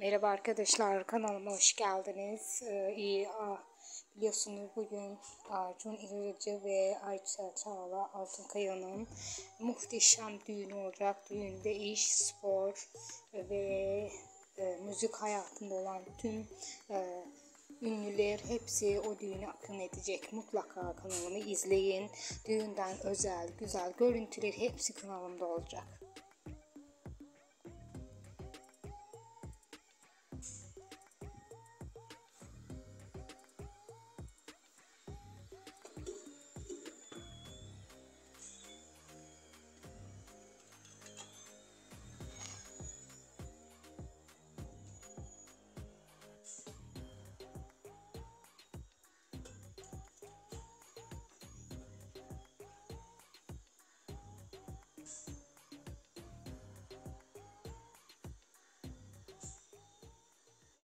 Merhaba arkadaşlar kanalıma hoş geldiniz. Ee, iyi biliyorsunuz bugün Arjun İlacı ve Ayça Çağla Altınkaya'nın muhteşem düğünü olacak. Düğünde iş, spor ve e, müzik hayatında olan tüm e, ünlüler hepsi o düğünü akın edecek. Mutlaka kanalımı izleyin. Düğünden özel, güzel görüntüler hepsi kanalımda olacak.